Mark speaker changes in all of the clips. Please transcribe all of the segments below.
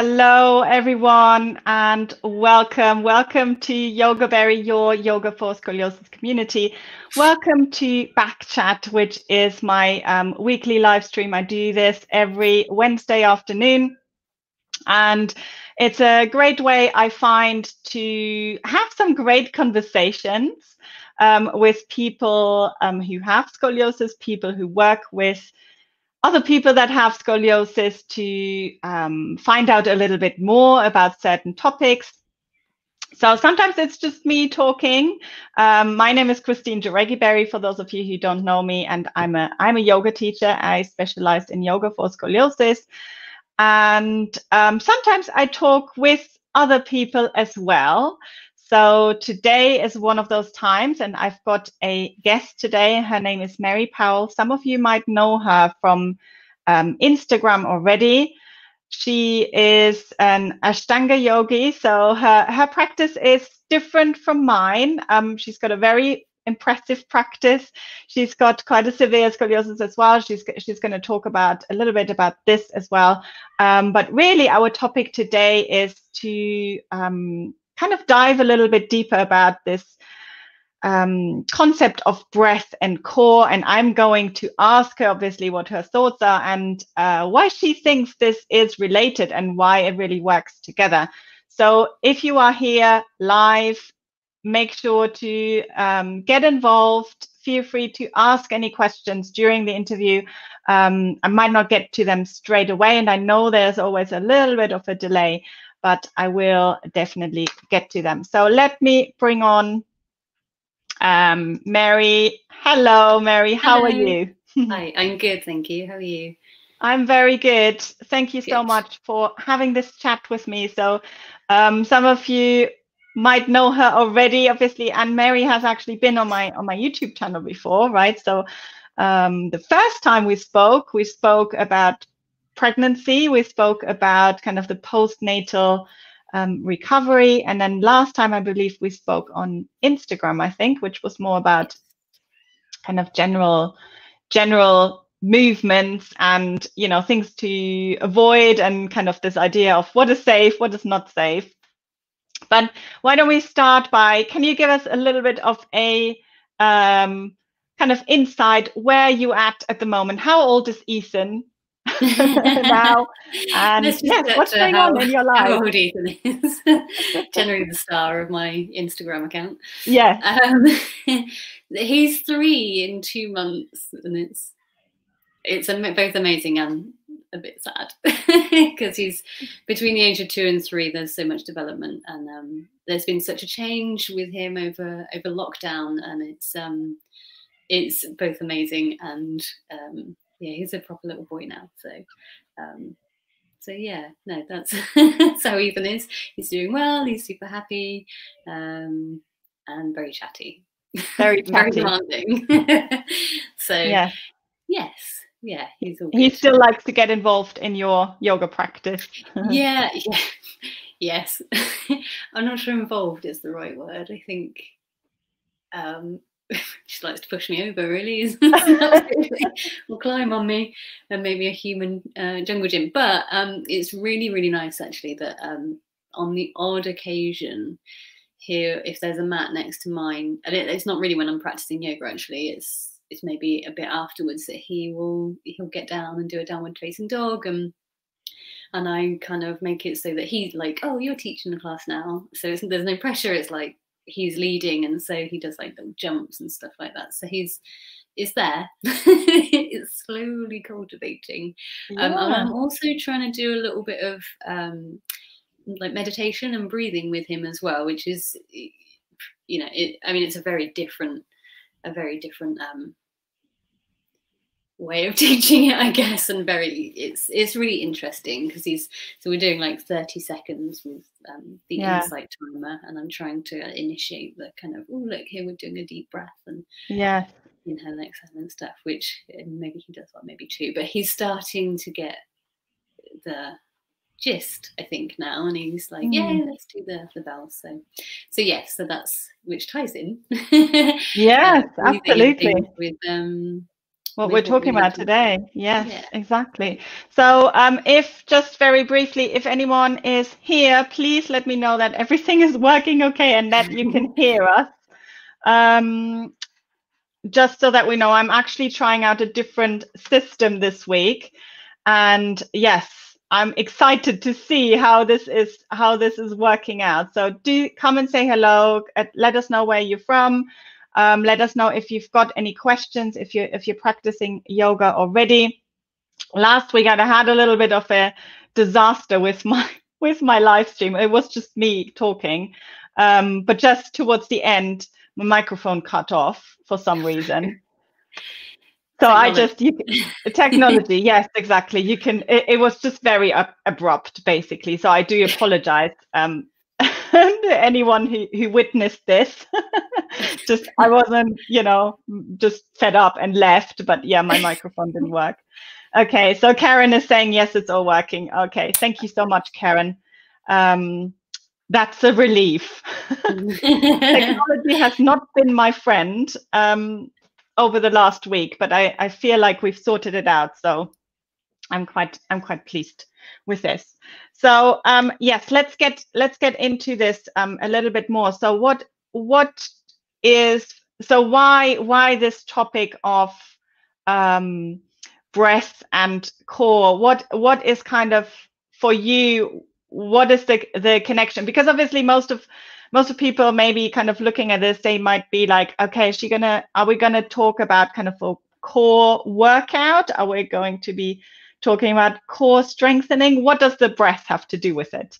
Speaker 1: Hello, everyone, and welcome. Welcome to Yogaberry, your yoga for scoliosis community. Welcome to Back Chat, which is my um, weekly live stream. I do this every Wednesday afternoon, and it's a great way I find to have some great conversations um, with people um, who have scoliosis, people who work with other people that have scoliosis to um, find out a little bit more about certain topics. So sometimes it's just me talking. Um, my name is Christine Jareggi for those of you who don't know me, and I'm a I'm a yoga teacher. I specialize in yoga for scoliosis, and um, sometimes I talk with other people as well. So today is one of those times, and I've got a guest today. Her name is Mary Powell. Some of you might know her from um, Instagram already. She is an Ashtanga yogi, so her, her practice is different from mine. Um, she's got a very impressive practice. She's got quite a severe scoliosis as well. She's she's going to talk about a little bit about this as well. Um, but really, our topic today is to um, kind of dive a little bit deeper about this um, concept of breath and core. And I'm going to ask her, obviously, what her thoughts are and uh, why she thinks this is related and why it really works together. So if you are here live, make sure to um, get involved. Feel free to ask any questions during the interview. Um, I might not get to them straight away, and I know there's always a little bit of a delay but I will definitely get to them. So let me bring on um, Mary. Hello, Mary. How
Speaker 2: Hello.
Speaker 1: are you?
Speaker 2: Hi, I'm good, thank you. How are you?
Speaker 1: I'm very good. Thank you so much for having this chat with me. So, um, some of you might know her already, obviously, and Mary has actually been on my on my YouTube channel before, right? So, um, the first time we spoke, we spoke about pregnancy. We spoke about kind of the postnatal um, recovery. And then last time, I believe we spoke on Instagram, I think, which was more about kind of general, general movements and you know things to avoid and kind of this idea of what is safe what is not safe but why don't we start by can you give us a little bit of a um, kind of insight where you at at the moment how old is ethan now. And yes, what's going
Speaker 2: how-
Speaker 1: on in your
Speaker 2: How
Speaker 1: life?
Speaker 2: old Ethan is. Generally the star of my Instagram account.
Speaker 1: Yeah.
Speaker 2: Um, he's three in two months, and it's it's both amazing and a bit sad because he's between the age of two and three. There's so much development, and um, there's been such a change with him over over lockdown, and it's um, it's both amazing and um, yeah, he's a proper little boy now. So. Um, so yeah, no, that's that's how Ethan is. He's doing well. He's super happy, um, and very chatty,
Speaker 1: Very
Speaker 2: very demanding. so
Speaker 1: yeah.
Speaker 2: yes, yeah, he's all
Speaker 1: He still likes to get involved in your yoga practice.
Speaker 2: yeah, yeah, yes. I'm not sure involved is the right word. I think um, she likes to push me over. Really, will climb on me, and maybe a human uh, jungle gym. But um, it's really, really nice actually that um, on the odd occasion here, if there's a mat next to mine, and it, it's not really when I'm practicing yoga. Actually, it's it's maybe a bit afterwards that he will he'll get down and do a downward facing dog and and I kind of make it so that he's like, oh, you're teaching the class now, so it's, there's no pressure. It's like he's leading, and so he does like little jumps and stuff like that. So he's is there. it's slowly cultivating. Um. I'm also trying to do a little bit of um, like meditation and breathing with him as well, which is, you know, it, I mean, it's a very different, a very different um, way of teaching it, I guess, and very, it's it's really interesting because he's so we're doing like 30 seconds with um, the
Speaker 1: Yeah.
Speaker 2: insight timer, and I'm trying to initiate the kind of, oh look, here we're doing a deep breath and
Speaker 1: yeah
Speaker 2: inhale and exhale and stuff, which uh, maybe he does that, maybe two, but he's starting to get the gist, I think, now, and he's like, yeah,
Speaker 1: Mm.
Speaker 2: let's do the the bells. So, so yes, so that's which ties in.
Speaker 1: Yes, absolutely.
Speaker 2: With um,
Speaker 1: what we're talking about today. Yes, yeah. exactly. So, um, if just very briefly, if anyone is here, please let me know that everything is working okay and that you can hear us. Um, just so that we know, I'm actually trying out a different system this week, and yes, I'm excited to see how this is how this is working out. So do come and say hello. Let us know where you're from. Um, let us know if you've got any questions, if you're if you're practicing yoga already. Last week I had a little bit of a disaster with my with my live stream. It was just me talking, um, but just towards the end, my microphone cut off for some reason. So technology. I just you, technology, yes, exactly. You can. It, it was just very ab- abrupt, basically. So I do apologize. Um, anyone who, who witnessed this. Just i wasn't you know just fed up and left but yeah my microphone didn't work. Okay so karen is saying yes it's all working. Okay thank you so much karen. Um, that's a relief. Technology has not been my friend um, over the last week but I, I feel like we've sorted it out so i'm quite i'm quite pleased with this so um, yes, let's get let's get into this um, a little bit more. So what what is so why why this topic of um, breath and core? What what is kind of for you? What is the the connection? Because obviously most of most of people maybe kind of looking at this, they might be like, okay, is she gonna are we gonna talk about kind of a core workout? Are we going to be talking about core strengthening. What does the breath have to do with it?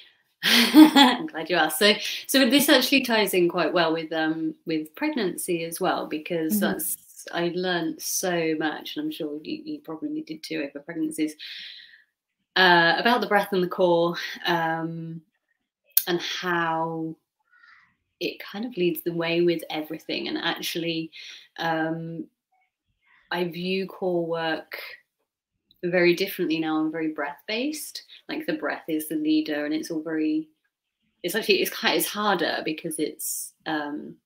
Speaker 2: I'm glad you asked. So, so this actually ties in quite well with um with pregnancy as well because mm-hmm. that's I learned so much, and I'm sure you, you probably did too over pregnancies uh, about the breath and the core, um, and how it kind of leads the way with everything. And actually, um, I view core work very differently now. I'm very breath based. Like the breath is the leader, and it's all very. It's actually it's quite it's harder because it's um,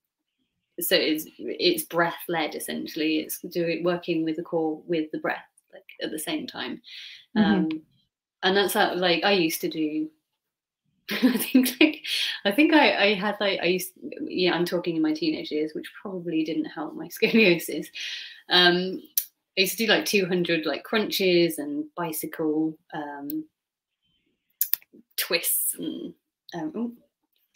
Speaker 2: so it's it's breath led essentially. It's doing working with the core with the breath like at the same time, mm-hmm. um, and that's how like I used to do. I think like I think I, I had like I used yeah I'm talking in my teenage years which probably didn't help my scoliosis um, I used to do like 200 like crunches and bicycle um, twists and um, oh,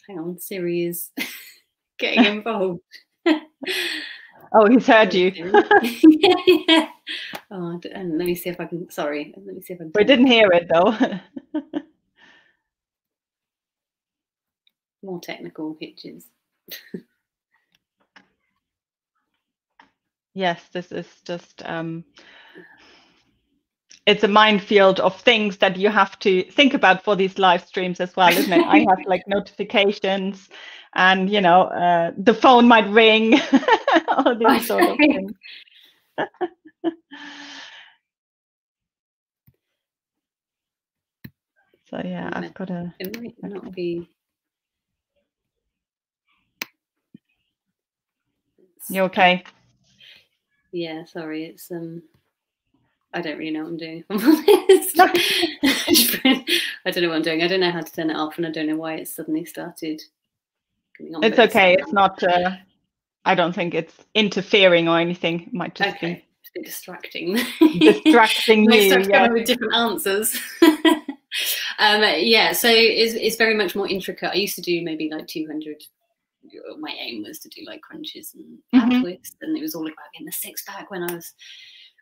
Speaker 2: hang on, Siri is getting involved.
Speaker 1: oh, he's heard you.
Speaker 2: yeah. Oh, and let me see if I can. Sorry, let me see if I can.
Speaker 1: We didn't hear it though.
Speaker 2: More technical hitches.
Speaker 1: Yes, this is just um, it's a minefield of things that you have to think about for these live streams as well, isn't it? I have like notifications, and you know, uh, the phone might ring, all these sort of things. so yeah, I've got a.
Speaker 2: It might not be.
Speaker 1: You okay?
Speaker 2: Yeah, sorry, it's um I don't really know what I'm doing. I'm honest. I don't know what I'm doing. I don't know how to turn it off, and I don't know why it suddenly started.
Speaker 1: It's okay. It's not. Uh, I don't think it's interfering or anything. It might just okay. be
Speaker 2: distracting.
Speaker 1: distracting you.
Speaker 2: Yeah. with different answers. um, yeah. So it's it's very much more intricate. I used to do maybe like 200 my aim was to do like crunches and mm-hmm. twists, and it was all about getting the six pack when I was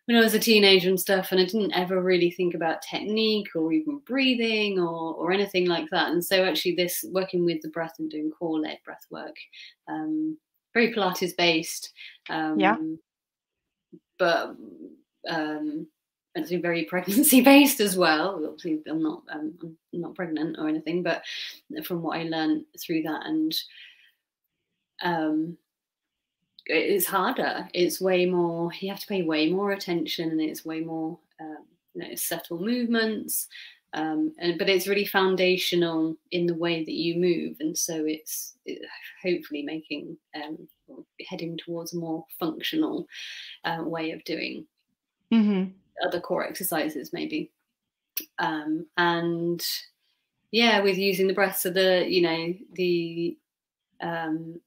Speaker 2: when I was a teenager and stuff, and I didn't ever really think about technique or even breathing or or anything like that. And so actually, this working with the breath and doing core led breath work, um, very Pilates based, um,
Speaker 1: yeah,
Speaker 2: but um, actually very pregnancy based as well. Obviously, I'm not um, I'm not pregnant or anything, but from what I learned through that and um, it's harder. It's way more. You have to pay way more attention, and it's way more um, you know, subtle movements. Um, and but it's really foundational in the way that you move, and so it's it, hopefully making um, heading towards a more functional uh, way of doing
Speaker 1: Mm-hmm.
Speaker 2: other core exercises, maybe. Um, and yeah, with using the breath, so the you know the um,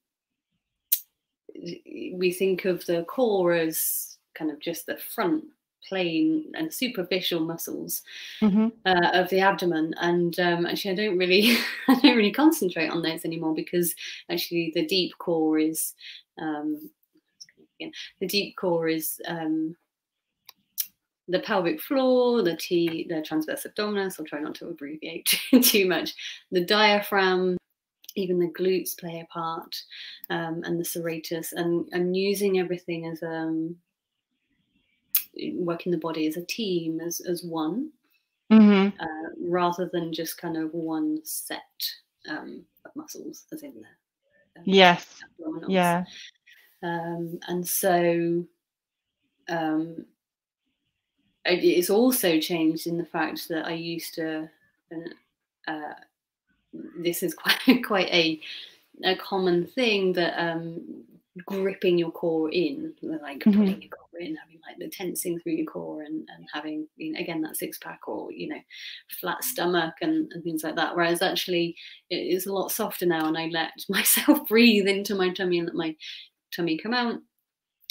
Speaker 2: we think of the core as kind of just the front plane and superficial muscles
Speaker 1: Mm-hmm.
Speaker 2: uh, of the abdomen. And um, actually i don't really i don't really concentrate on those anymore because actually the deep core is um, the deep core is um, the pelvic floor the t the transverse abdominis. I'll try not to abbreviate too much. The diaphragm even the glutes play a part um, and the serratus and and using everything as um working the body as a team as as one
Speaker 1: Mm-hmm.
Speaker 2: uh, rather than just kind of one set um, of muscles, as in there um,
Speaker 1: Yes.
Speaker 2: abdominals.
Speaker 1: Yeah.
Speaker 2: Um, and so um, it's also changed in the fact that I used to. Uh, this is quite quite a a common thing that um, gripping your core in, like
Speaker 1: Mhm.
Speaker 2: putting your core in, having like the tensing through your core, and, and having you know, again that six pack or you know flat stomach and, and things like that. Whereas actually it is a lot softer now, and I let myself breathe into my tummy and let my tummy come out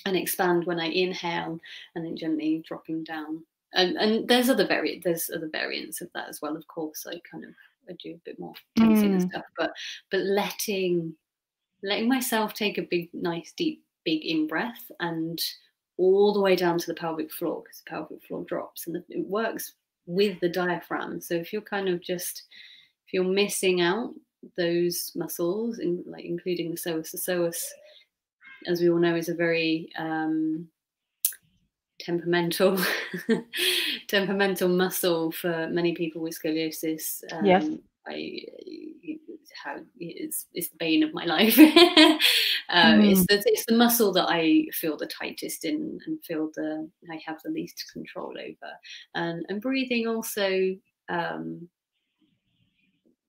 Speaker 2: and expand when I inhale, and then gently dropping down. And, and there's other vari- there's other variants of that as well. Of course, I kind of I do a bit more tensing and
Speaker 1: Mm.
Speaker 2: stuff, but but letting letting myself take a big, nice, deep, big in breath and all the way down to the pelvic floor because the pelvic floor drops and it works with the diaphragm. So if you're kind of just if you're missing out those muscles, in, like including the psoas, the psoas, as we all know, is a very um, temperamental temperamental muscle for many people with scoliosis. Um,
Speaker 1: Yes.
Speaker 2: I how it's it's the bane of my life. um, It's the it's the muscle that I feel the tightest in and feel the I have the least control over. And and breathing also um,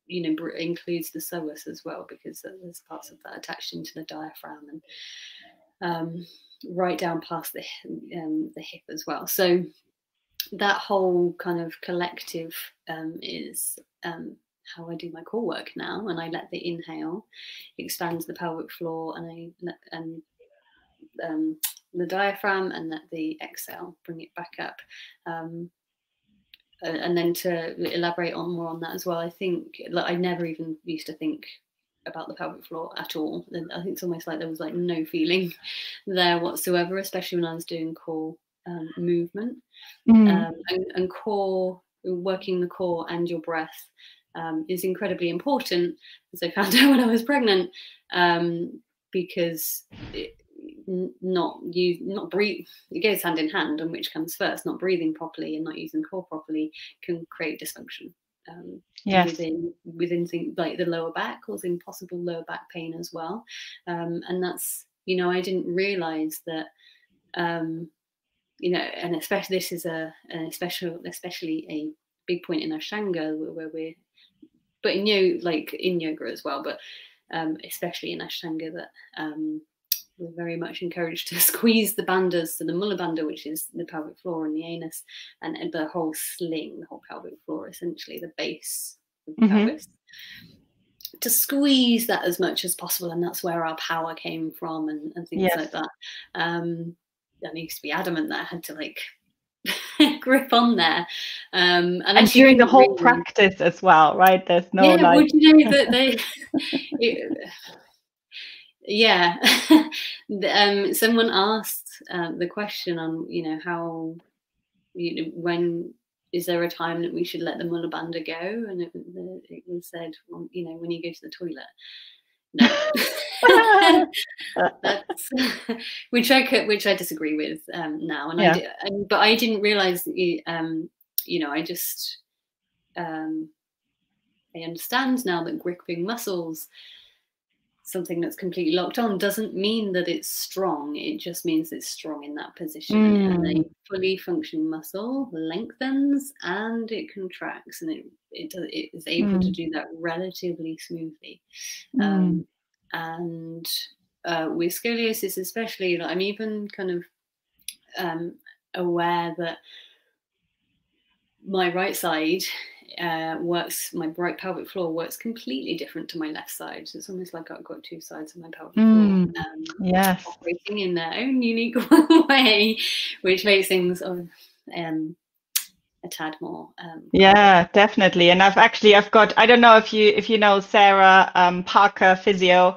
Speaker 2: you know br- includes the psoas as well because there's parts of that attached into the diaphragm and um, right down past the um, the hip as well. So that whole kind of collective um, is um, how I do my core work now, and I let the inhale expand the pelvic floor, and I and um, the diaphragm, and let the exhale bring it back up. Um, and then to elaborate on more on that as well, I think like I never even used to think about the pelvic floor at all. I think it's almost like there was like no feeling there whatsoever, especially when I was doing core um, movement
Speaker 1: Mm.
Speaker 2: um, and, and core working the core and your breath um, is incredibly important as i found out when i was pregnant um, because it, not you not breathe it goes hand in hand and which comes first not breathing properly and not using core properly can create dysfunction um,
Speaker 1: yes.
Speaker 2: within within things like the lower back causing possible lower back pain as well um, and that's you know i didn't realize that um, you know and especially this is a an especially especially a big point in ashtanga where, where we're but in yoga like in yoga as well but um, especially in ashtanga that um, we're very much encouraged to squeeze the bandhas, so the mula bandha, which is the pelvic floor and the anus, and, and the whole sling, the whole pelvic floor, essentially the base of the
Speaker 1: Mhm.
Speaker 2: pelvis. To squeeze that as much as possible, and that's where our power came from, and, and things
Speaker 1: Yes.
Speaker 2: like that. Um, I used to be adamant that I had to like grip on there, um, and,
Speaker 1: And during the whole
Speaker 2: really-
Speaker 1: practice as well, right? There's no
Speaker 2: yeah,
Speaker 1: like.
Speaker 2: would you know that they? it- yeah, um, someone asked um, the question on you know how you know when is there a time that we should let the mula bandha go, and it, the, it was said well, you know when you go to the toilet. No. That's, which I could, which I disagree with um, now, and
Speaker 1: Yeah.
Speaker 2: I did, and, but I didn't realize, um, you know, I just um, I understand now that gripping muscles, something that's completely locked on, doesn't mean that it's strong. It just means it's strong in that position, and a fully functioning muscle lengthens and it contracts, and it it, does, it is able to
Speaker 1: Mm.
Speaker 2: do that relatively smoothly
Speaker 1: Mm.
Speaker 2: um, and uh, with scoliosis, especially, like, I'm even kind of um, aware that my right side uh, works, my right pelvic floor works completely different to my left side. So it's almost like I've got two sides of my pelvic
Speaker 1: Mm,
Speaker 2: floor um,
Speaker 1: yes.
Speaker 2: operating in their own unique way, which makes things um, um, a tad more. Um,
Speaker 1: Yeah, definitely. And I've actually I've got I don't know if you if you know Sarah um, Parker Physio.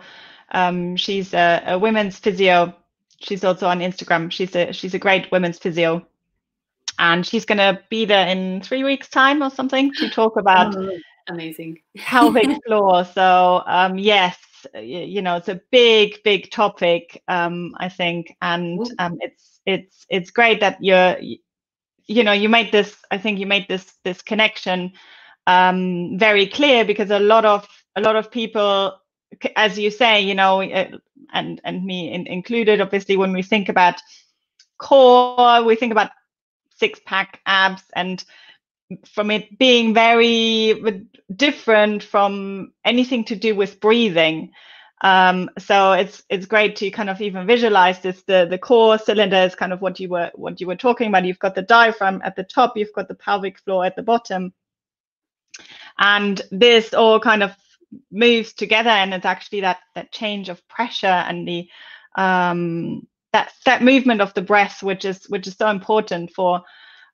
Speaker 1: Um, she's a, a women's physio. She's also on Instagram. She's a she's a great women's physio, and she's gonna be there in three weeks' time or something to talk about
Speaker 2: oh, amazing.
Speaker 1: pelvic floor. So um, yes, you know it's a big big topic. Um, I think, and um, it's it's it's great that you're you know you made this. I think you made this this connection um, very clear because a lot of a lot of people, as you say, you know, uh, and and me in, included, obviously, when we think about core, we think about six pack abs and from it being very different from anything to do with breathing. Um, so it's it's great to kind of even visualize this. The the core cylinder is kind of what you were what you were talking about. You've got the diaphragm at the top, you've got the pelvic floor at the bottom, and this all kind of moves together. And it's actually that that change of pressure and the um, that that movement of the breath, which is which is so important for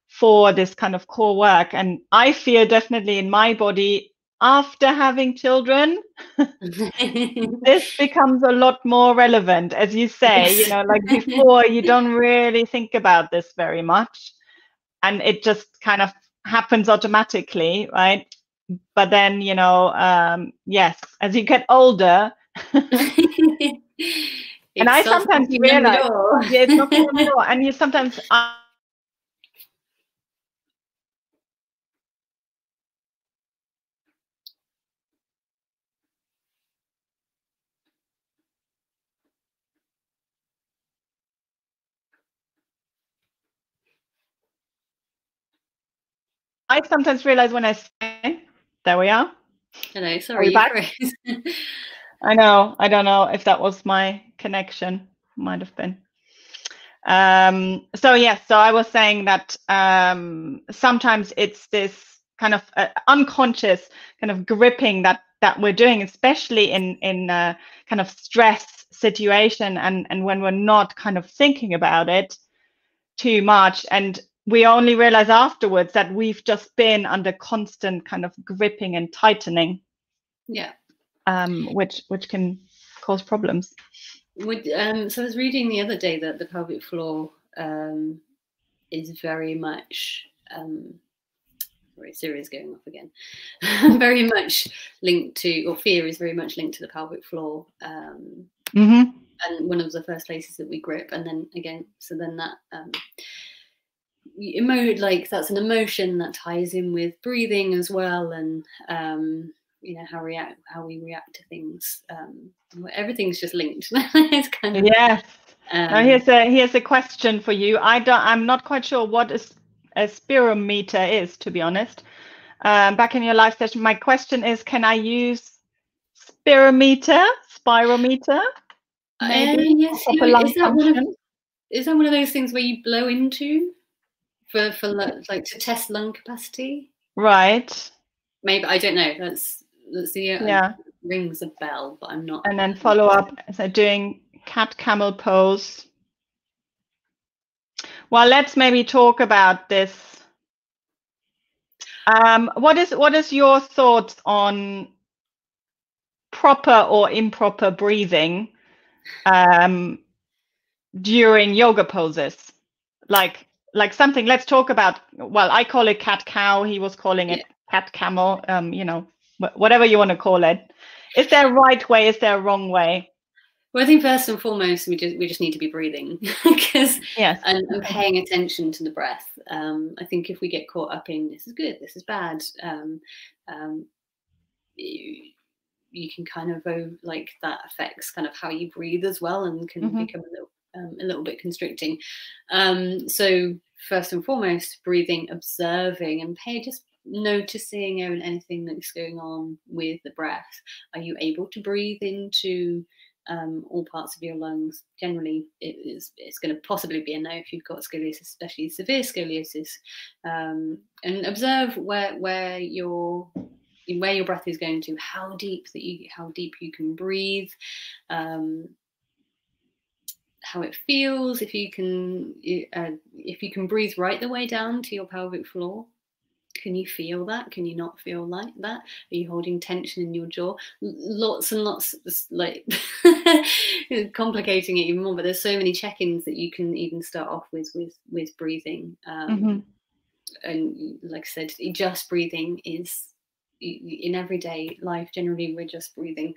Speaker 1: for this kind of core work. And I feel definitely in my body after having children, this becomes a lot more relevant, as you say. You know, like before, you don't really think about this very much, and it just kind of happens automatically, right? But then, you know, um, yes, as you get older, and I sometimes realize, yeah, it's not at all. and you sometimes. I, I sometimes realize when I say, there we are.
Speaker 2: Hello, sorry.
Speaker 1: back? I know. I don't know if that was my connection. Might have been. Um, so yes, so I was saying that um, sometimes it's this kind of uh, unconscious kind of gripping that that we're doing, especially in in a kind of stress situation, and and when we're not kind of thinking about it too much, and we only realize afterwards that we've just been under constant kind of gripping and tightening,
Speaker 2: yeah.
Speaker 1: Um, which which can cause problems.
Speaker 2: Would, um, so I was reading the other day that the pelvic floor um, is very much. Um, sorry, Siri's going off again. very much linked to, or fear is very much linked to the pelvic floor. Um,
Speaker 1: Mm-hmm.
Speaker 2: and one of the first places that we grip, and then again, so then that um, emo like that's an emotion that ties in with breathing as well, and um, you know how react how we react to things. Um, everything's just linked. it's kind of
Speaker 1: Yes. Now
Speaker 2: um,
Speaker 1: here's a here's a question for you. I don't. I'm not quite sure what a spirometer is, to be honest. Um, back in your live session, my question is: Can I use spirometer, spirometer?
Speaker 2: uh,
Speaker 1: Maybe
Speaker 2: yes, you-
Speaker 1: lung
Speaker 2: is that one of is that one of those things where you blow into for for like to test lung capacity?
Speaker 1: Right.
Speaker 2: Maybe I don't know. That's uh,
Speaker 1: Yeah.
Speaker 2: rings a bell, but I'm not.
Speaker 1: And then follow up. So doing cat camel pose. Well, let's maybe talk about this. Um, what is what is your thoughts on proper or improper breathing um, during yoga poses? Like like something. Let's talk about. Well, I call it cat cow. He was calling it cat camel. Um, you know, whatever you want to call it. Is there a right way? Is there a wrong way?
Speaker 2: Well, I think first and foremost, we just we just need to be breathing because
Speaker 1: Yes.
Speaker 2: and, and paying attention to the breath. Um, I think if we get caught up in this is good, this is bad, um, um, you, you can kind of oh, like that affects kind of how you breathe as well, and can
Speaker 1: Mhm.
Speaker 2: become a little um, a little bit constricting. Um, so first and foremost, breathing, observing, and pay just noticing anything that's going on with the breath. Are you able to breathe into um, all parts of your lungs. Generally, it is it's going to possibly be a no if you've got scoliosis, especially severe scoliosis. Um, and observe where where your where your breath is going to, how deep that you how deep you can breathe. Um, how it feels if you can uh, if you can breathe right the way down to your pelvic floor can you feel that? Can you not feel like that? Are you holding tension in your jaw? Lots and lots like complicating it even more but there's so many check-ins that you can even start off with with with breathing um, mm-hmm. and like i said just breathing is in everyday life generally we're just breathing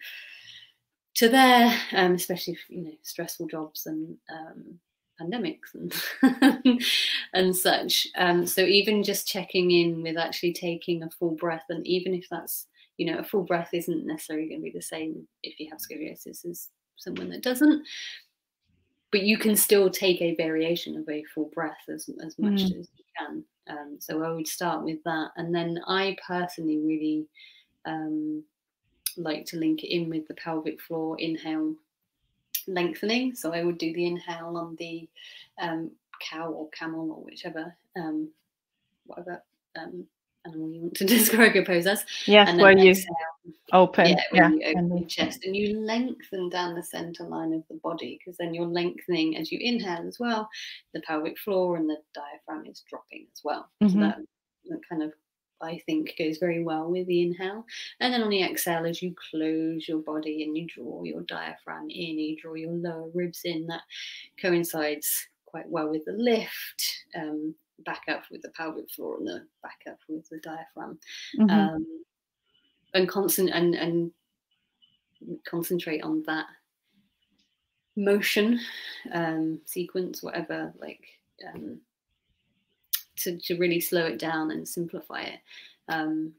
Speaker 2: to there, um, especially if, you know stressful jobs and um, pandemics and and such. Um, so even just checking in with actually taking a full breath, and even if that's you know a full breath isn't necessarily going to be the same if you have scoliosis as someone that doesn't. But you can still take a variation of a full breath as as much mm. as you can. Um, so I would start with that, and then I personally really um, like to link it in with the pelvic floor inhale lengthening. So I would do the inhale on the um, cow or camel or whichever, um, whatever um, animal you want to describe your pose as.
Speaker 1: Yes, where you open,
Speaker 2: yeah, yeah. You open your chest and you lengthen down the center line of the body because then you're lengthening as you inhale as well. The pelvic floor and the diaphragm is dropping as well. Mm-hmm. So that, that kind of I think goes very well with the inhale. And then on the exhale, as you close your body and you draw your diaphragm in, you draw your lower ribs in, that coincides quite well with the lift. Um, back up with the pelvic floor and the back up with the diaphragm. Mm-hmm. Um, and constant and and concentrate on that motion um, sequence, whatever like um, to, to really slow it down and simplify it. Um,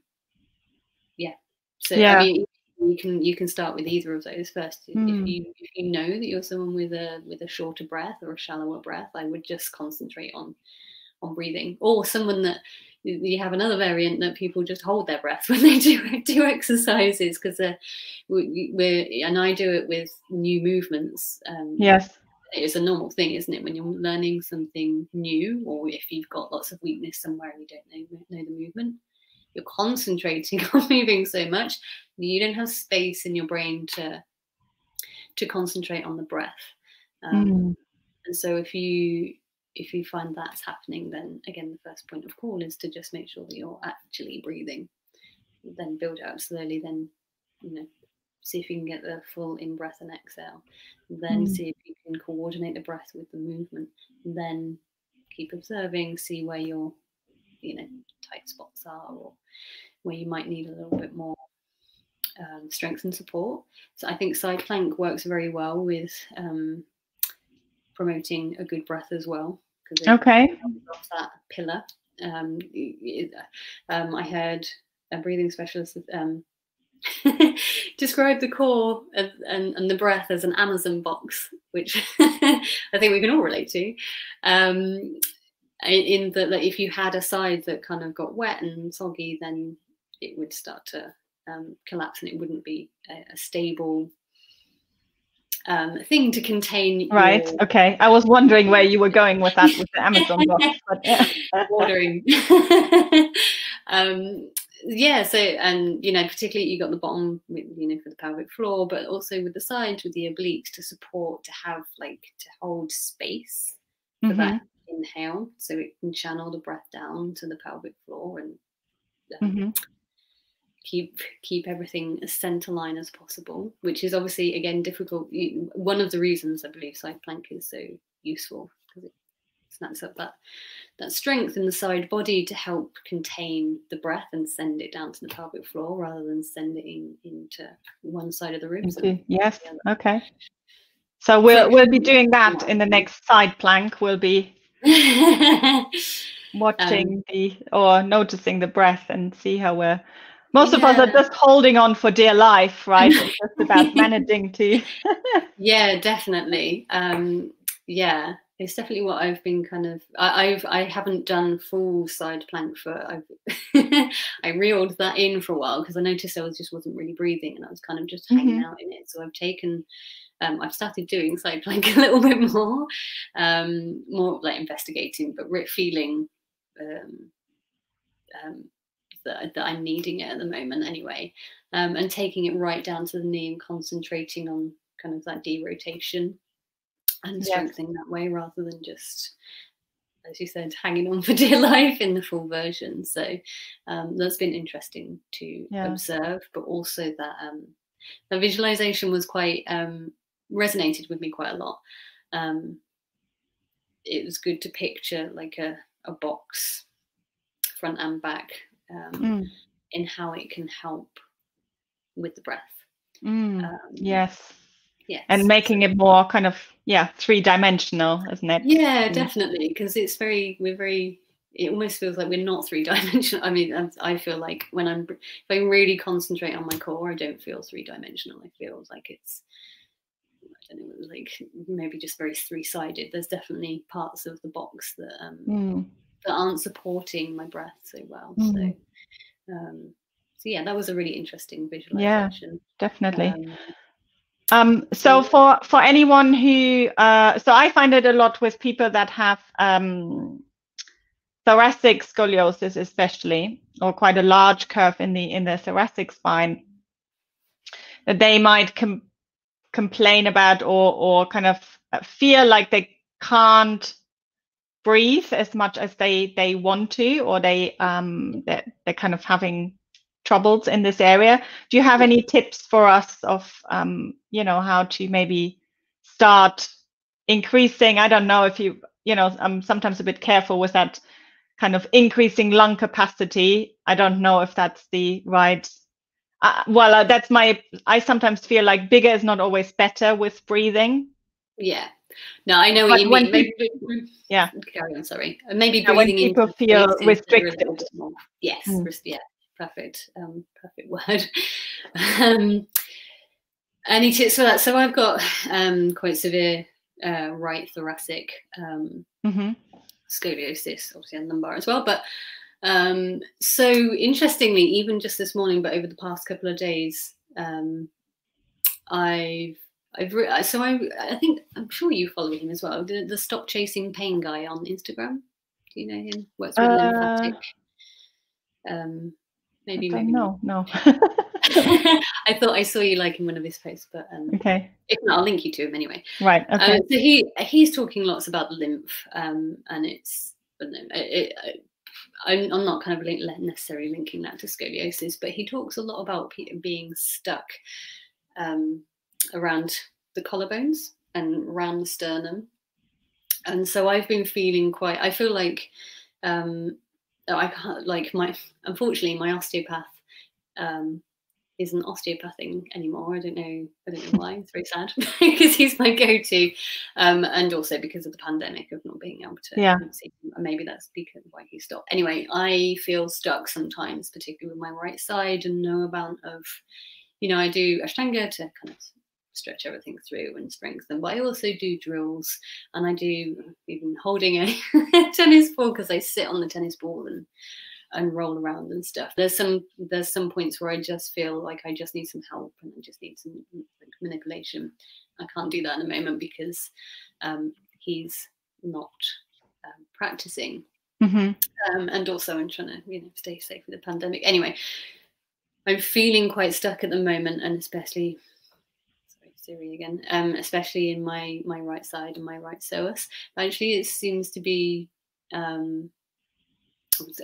Speaker 2: yeah. So yeah. I mean, you can you can start with either of those first. Mm. If hmm. you if you know that you're someone with a with a shorter breath or a shallower breath, I would just concentrate on on breathing. Or someone that you have another variant that people just hold their breath when they do do exercises because we, we're and I do it with new movements.
Speaker 1: Um, yes
Speaker 2: it's a normal thing, isn't it? When you're learning something new, or if you've got lots of weakness somewhere and you don't know, know the movement, you're concentrating on moving so much you don't have space in your brain to to concentrate on the breath. Um, mm. And so if you if you find that's happening, then again the first point of call is to just make sure that you're actually breathing. Then build it up slowly. Then you know see if you can get the full in breath and exhale. Then mm. see if you can coordinate the breath with the movement. And then keep observing, see where your, you know, tight spots are or where you might need a little bit more um, strength and support. So I think side plank works very well with um, promoting a good breath as well.
Speaker 1: Okay.
Speaker 2: That pillar. Um, um, I heard a breathing specialist um, describe the core and, and, and, the breath as an Amazon box, which I think we can all relate to. Um, in that, like, if you had a side that kind of got wet and soggy, then it would start to um, collapse and it wouldn't be a, a stable um, thing to contain.
Speaker 1: Right. Your... Okay. I was wondering where you were going with that with the Amazon box. But, yeah.
Speaker 2: Watering. um, yeah so and you know particularly you got the bottom with, you know for the pelvic floor but also with the sides with the obliques to support to have like to hold space for mm-hmm. that inhale so it can channel the breath down to the pelvic floor and um, mm-hmm. keep keep everything as center line as possible which is obviously again difficult one of the reasons i believe side plank is so useful snaps up that that strength in the side body to help contain the breath and send it down to the pelvic floor rather than send it in, into one side of the ribs.
Speaker 1: yes. Okay. So we'll we'll be doing that in the next side plank. We'll be watching um, the or noticing the breath and see how we're most of yeah. us are just holding on for dear life, right? It's just about managing to.
Speaker 2: yeah, definitely. Um, yeah, it's definitely what I've been kind of. I, I've I haven't done full side plank for. I've I reeled that in for a while because I noticed I was just wasn't really breathing and I was kind of just hanging mm-hmm. out in it. So I've taken um, I've started doing side plank a little bit more, um, more like investigating, but feeling um, um, that, that, I'm needing it at the moment anyway, um, and taking it right down to the knee and concentrating on kind of that derotation and strengthening that way rather than just as you said, hanging on for dear life in the full version. So um, that's been interesting to yeah. observe, but also that um, the visualization was quite um, resonated with me quite a lot. Um, it was good to picture like a, a box, front and back, um, mm. in how it can help with the breath.
Speaker 1: Mm. Um, yes. Yes. And making it more kind of yeah three dimensional, isn't it?
Speaker 2: Yeah, definitely. Because it's very we're very it almost feels like we're not three dimensional. I mean, I feel like when I'm if I really concentrate on my core, I don't feel three dimensional. I feel like it's I don't know, like maybe just very three sided. There's definitely parts of the box that um, mm. that aren't supporting my breath so well. Mm. So, um, so yeah, that was a really interesting visualization.
Speaker 1: Yeah, definitely. Um, um, so for for anyone who, uh, so I find it a lot with people that have um, thoracic scoliosis, especially, or quite a large curve in the in the thoracic spine, that they might com- complain about or or kind of feel like they can't breathe as much as they they want to, or they um they're, they're kind of having troubles in this area. Do you have any tips for us of, um, you know, how to maybe start increasing? I don't know if you, you know, I'm sometimes a bit careful with that kind of increasing lung capacity. I don't know if that's the right. Uh, well, uh, that's my. I sometimes feel like bigger is not always better with breathing.
Speaker 2: Yeah. No, I know what you mean. People,
Speaker 1: maybe, yeah.
Speaker 2: Carry on. Sorry. Maybe
Speaker 1: breathing when people feel restricted.
Speaker 2: Yes. Mm. Yeah perfect, um, perfect word. um, any tips for that? So I've got um, quite severe uh, right thoracic um, mm-hmm. scoliosis, obviously and lumbar as well. But um, so interestingly, even just this morning, but over the past couple of days, um, I've I've re- so I I think I'm sure you follow him as well. The, the stop chasing pain guy on Instagram. Do you know him? Works with uh, lymphatic. Um, Maybe, maybe
Speaker 1: no, no.
Speaker 2: I thought I saw you liking one of his posts, but um,
Speaker 1: okay.
Speaker 2: If not, I'll link you to him anyway.
Speaker 1: Right. Um,
Speaker 2: so he he's talking lots about lymph, um, and it's it, it, I'm, not kind of necessarily linking that to scoliosis, but he talks a lot about being stuck um, around the collarbones and around the sternum. And so I've been feeling quite. I feel like um, I can't like my unfortunately my osteopath um, isn't osteopathing anymore. I don't know. I don't know why. It's very sad because he's my go-to, um, and also because of the pandemic of not being able to
Speaker 1: yeah.
Speaker 2: see him. Maybe that's because why he stopped. Anyway, I feel stuck sometimes, particularly with my right side, and no amount of, you know, I do Ashtanga to kind of stretch everything through and strengthen. But I also do drills and I do even holding a tennis ball because I sit on the tennis ball and and roll around and stuff. There's some there's some points where I just feel like I just need some help and I just need some like, manipulation. I can't do that in a moment because um, he's not um, practicing. Mm-hmm. Um, and also I'm trying to you know stay safe with the pandemic. Anyway, I'm feeling quite stuck at the moment, and especially Siri again, um, especially in my my right side and my right psoas. But actually, it seems to be um,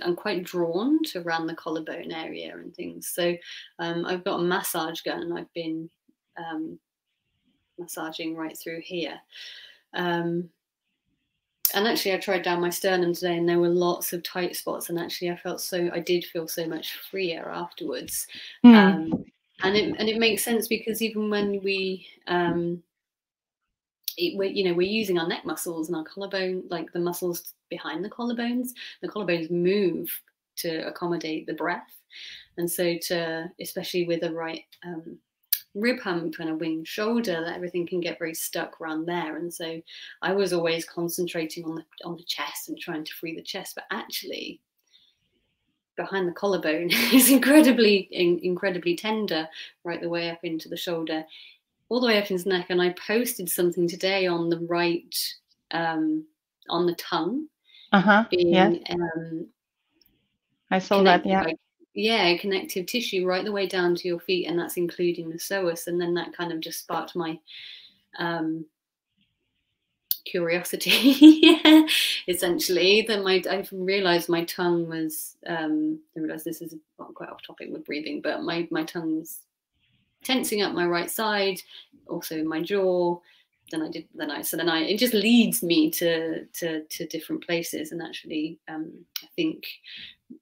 Speaker 2: I'm quite drawn to around the collarbone area and things. So um, I've got a massage gun and I've been um, massaging right through here. Um, and actually, I tried down my sternum today, and there were lots of tight spots. And actually, I felt so I did feel so much freer afterwards. Mm. And it and it makes sense because even when we um it, we're, you know we're using our neck muscles and our collarbone like the muscles behind the collarbones the collarbones move to accommodate the breath. And so to especially with a right um, rib hump and a winged shoulder that everything can get very stuck around there. And so i was always concentrating on the on the chest and trying to free the chest. But actually behind the collarbone is incredibly in, incredibly tender right the way up into the shoulder all the way up his neck. And I posted something today on the right, um, on the tongue.
Speaker 1: Uh huh. Yeah. Um, I saw that. Yeah. Like,
Speaker 2: yeah, connective tissue right the way down to your feet, and that's including the psoas. And then that kind of just sparked my um, curiosity essentially that my i realized my tongue was um i realized this is quite off topic with breathing but my my tongue was tensing up my right side also my jaw then i did then i so then i it just leads me to to to different places and actually um i think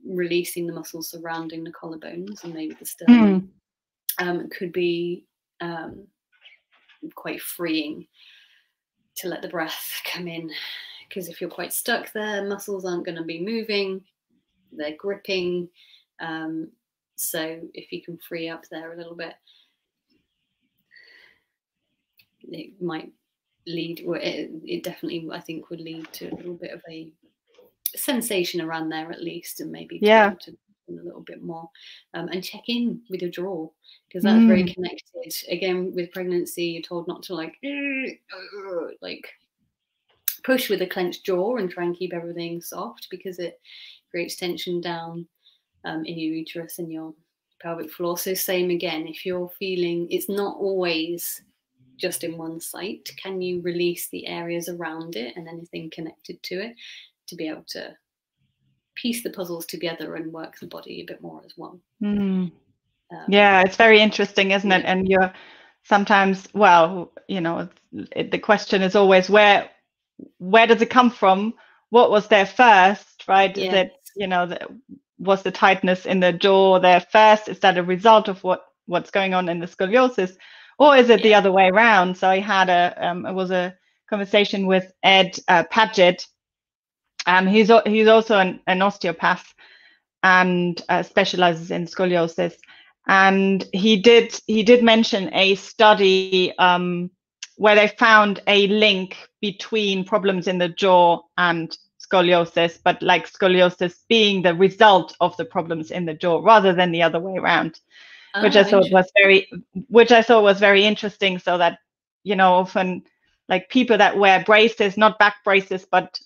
Speaker 2: releasing the muscles surrounding the collarbones and maybe the sternum mm. um could be um quite freeing to let the breath come in. Because if you're quite stuck there, muscles aren't going to be moving, they're gripping. Um, so if you can free up there a little bit, it might lead, or it, it definitely, I think, would lead to a little bit of a sensation around there at least, and maybe
Speaker 1: yeah.
Speaker 2: To, a little bit more um, and check in with your jaw because that's mm. very connected. Again with pregnancy you're told not to like like push with a clenched jaw and try and keep everything soft because it creates tension down um, in your uterus and your pelvic floor. So same again if you're feeling it's not always just in one site. Can you release the areas around it and anything connected to it to be able to piece the puzzles together and work the body a bit more as one.
Speaker 1: Mm. Um, yeah, it's very interesting, isn't yeah. it? And you're sometimes, well, you know, it, the question is always where where does it come from? What was there first, right? Is it, you know, the, was the tightness in the jaw there first? Is that a result of what what's going on in the scoliosis, or is it yeah. the other way around? So I had a um, it was a conversation with Ed uh, Paget, um, he's he's also an, an osteopath and uh, specializes in scoliosis. And he did he did mention a study um, where they found a link between problems in the jaw and scoliosis, but like scoliosis being the result of the problems in the jaw rather than the other way around, oh, which I thought was very which I thought was very interesting. So that you know often like people that wear braces, not back braces, but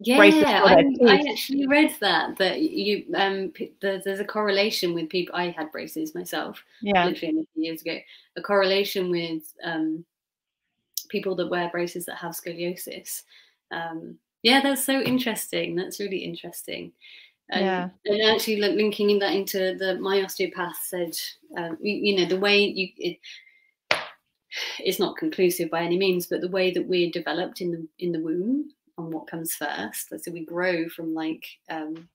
Speaker 2: yeah, I, I, actually read that that you um the, there's a correlation with people. I had braces myself,
Speaker 1: yeah,
Speaker 2: literally years ago. A correlation with um people that wear braces that have scoliosis. Um, yeah, that's so interesting. That's really interesting.
Speaker 1: And, yeah.
Speaker 2: and actually, like, linking that into the my osteopath said, um, you, you, know, the way you it, it's not conclusive by any means, but the way that we're developed in the in the womb on what comes first. So we grow from like um,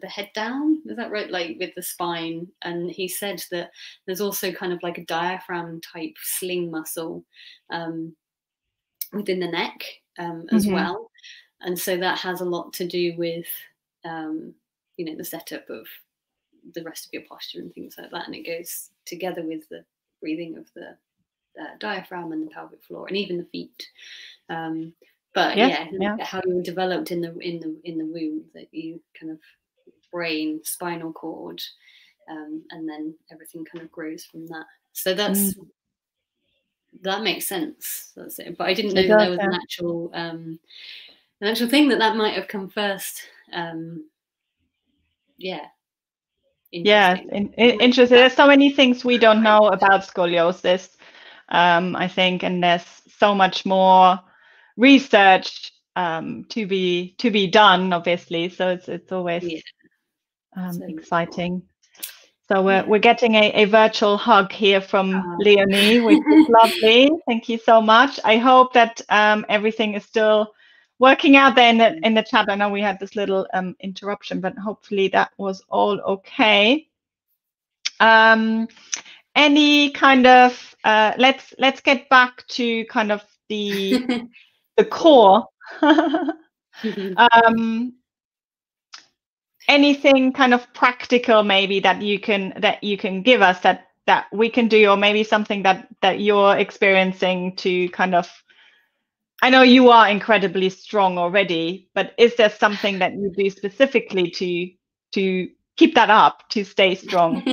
Speaker 2: the head down. Is that right? Like with the spine. And he said that there's also kind of like a diaphragm type sling muscle um, within the neck um, as mm-hmm. well. And so that has a lot to do with, um, you know, the setup of the rest of your posture and things like that. And it goes together with the breathing of the uh, diaphragm and the pelvic floor and even the feet. But yeah, yeah, how you were developed in the in the in the womb that you kind of brain spinal cord um, and then everything kind of grows from that. So that's mm. that makes sense that's it. But i didn't know does, there was yeah. an actual um an actual thing that that might have come first um yeah.
Speaker 1: Yeah in, in, interesting. There's so many things we don't know about scoliosis um i think and there's so much more research um, to be to be done, obviously. So it's it's always yeah. um, exciting. So we're we're getting a, a virtual hug here from oh. Leonie, which is lovely. Thank you so much. I hope that um, everything is still working out there in the in the chat. I know we had this little um, interruption, but hopefully that was all okay. Um, any kind of uh, let's let's get back to kind of the the core. um, anything kind of practical maybe that you can that you can give us that that we can do or maybe something that that you're experiencing to kind of I know you are incredibly strong already, but is there something that you do specifically to to keep that up to stay strong?